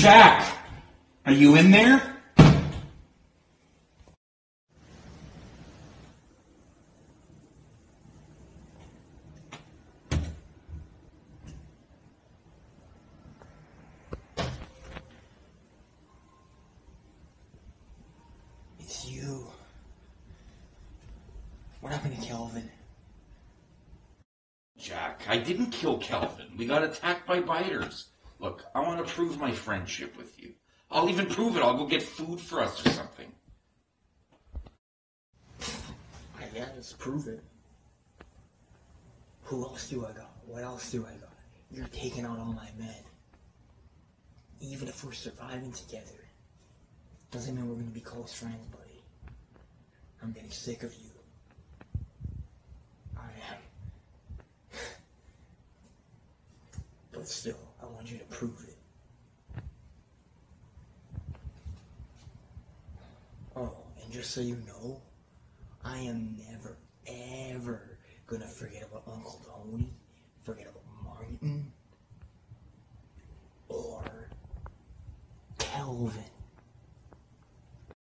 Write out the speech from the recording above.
Jack, are you in there? It's you. What happened to Kelvin? Jack, I didn't kill Kelvin. We got attacked by biters. Look, I want to prove my friendship with you. I'll even prove it. I'll go get food for us or something. I guess, prove it. Who else do I got? What else do I got? You're taking out all my men. Even if we're surviving together, doesn't mean we're gonna be close friends, buddy. I'm getting sick of you. I am. But still, want you to prove it. Oh, and just so you know, I am never, ever gonna forget about Uncle Tony, forget about Martin, or Kelvin.